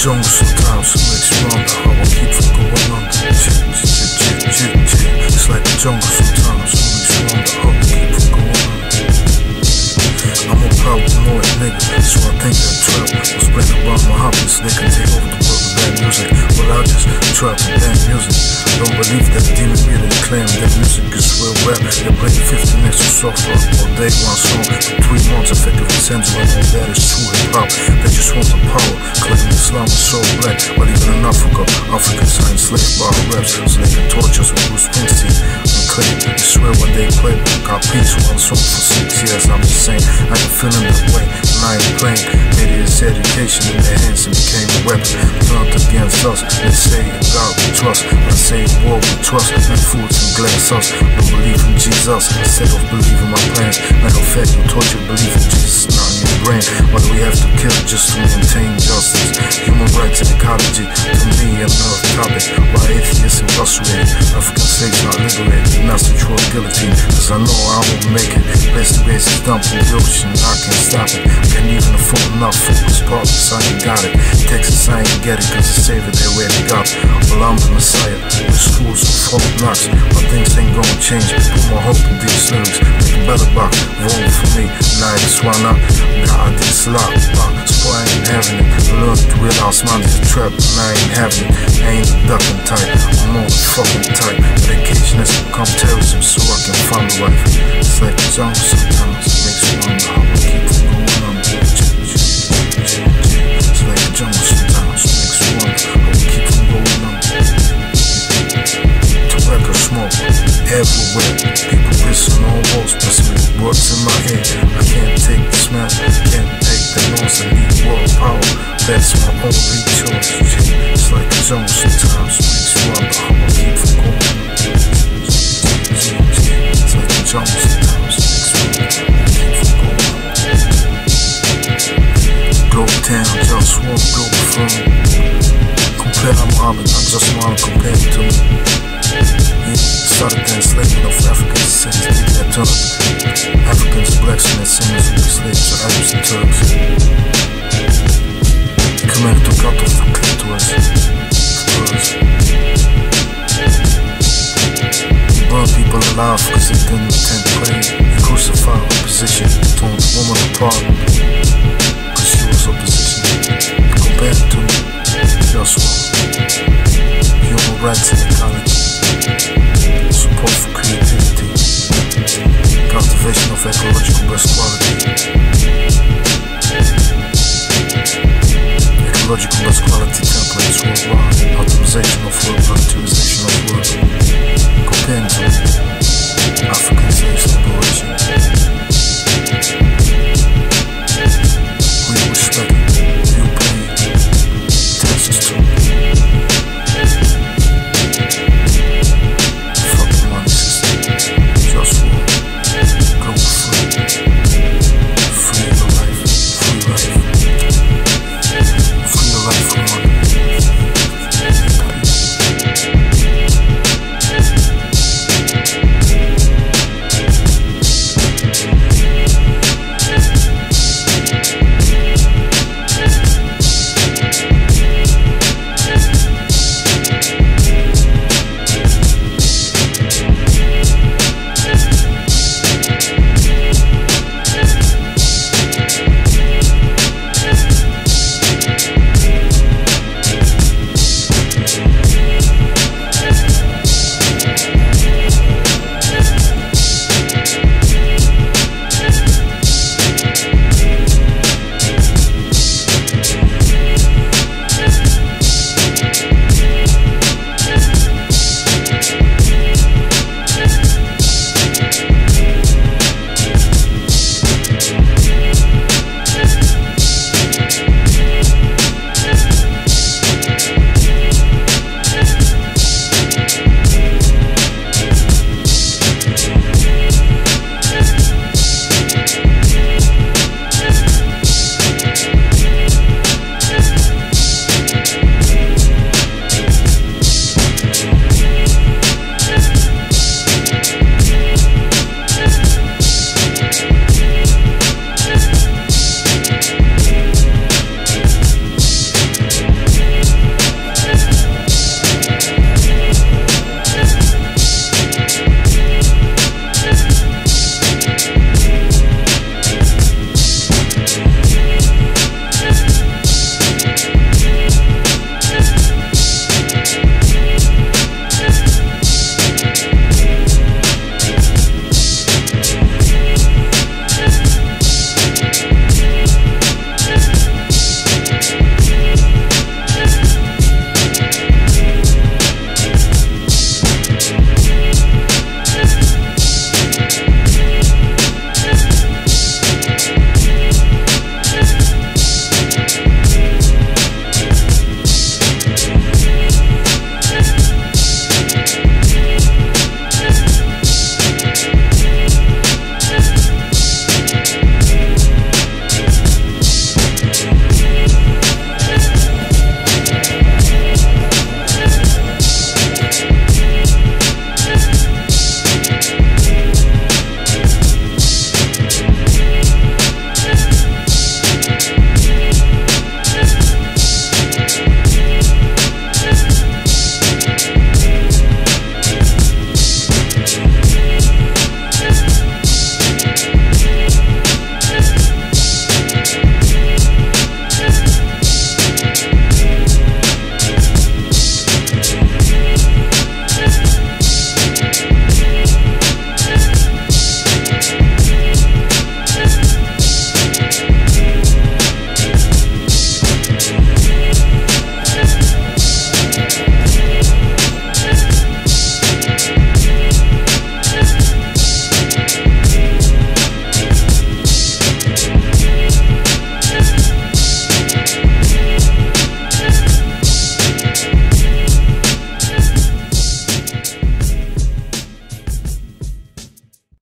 jungle sometimes, it makes me wonder how I keep from going jit. It's like the jungle sometimes, it makes me wonder how I keep from going under. I'm a paranoid nigga, so I think that trap was bring about my hobbies. They can take over the world with bad music. Well, I just trap with bad music. I don't believe that demon really claim that music is real rap. They play 50 next to soft rock all day, one song for three months. Effectively sends all that is true hip hop. They just want the Islam is so black. But even in Africa, Africans are enslaved by raps, so they can torture us with Bruce Springsteen. Claim, you swear when they play, got peace when I'm song for six years. I'm saying, I ain't feeling that way, and I ain't playing. Maybe it's education in their hands and became a weapon. Turned against us, they say God we trust. I say war we trust, and fools and glass us. No believe in Jesus, instead of believing my plans. Matter of fact, you taught you not. Why do we have to kill just to maintain justice? Human rights and ecology, to me, another topic. Why atheists incarcerated? African slaves not liberated, the true guillotine. Cause I know I won't make it. Best race is dumped in the ocean, I can't stop it. Enough this partners, I ain't got it. Texas, I ain't get it, cause the savior they already got. Well, I'm the messiah, with schools and folk knocks. But things ain't gonna change. Put my hope in these lyrics, make a better box. roll for me, it's one up. God, this lock, so I ain't having it. Look, realize mine is a trap, and I ain't having it. Ain't a ducking type, I'm on the fucking type. Medication has become terrorism, so I can find a wife. It's like jungle sometimes, everywhere. People pissing on walls, pressing words in my head. I can't take the smell, can't take the noise. I need world power. That's my only just wanna compare him to me. Started the enslavement of Africans since the turn. Africans, blacks, and singers were slaves to Arabs and Turks. He commanded to cut off the Ecological best quality templates worldwide. Optimization of work, productivization of work. Compared to African slaves liberation.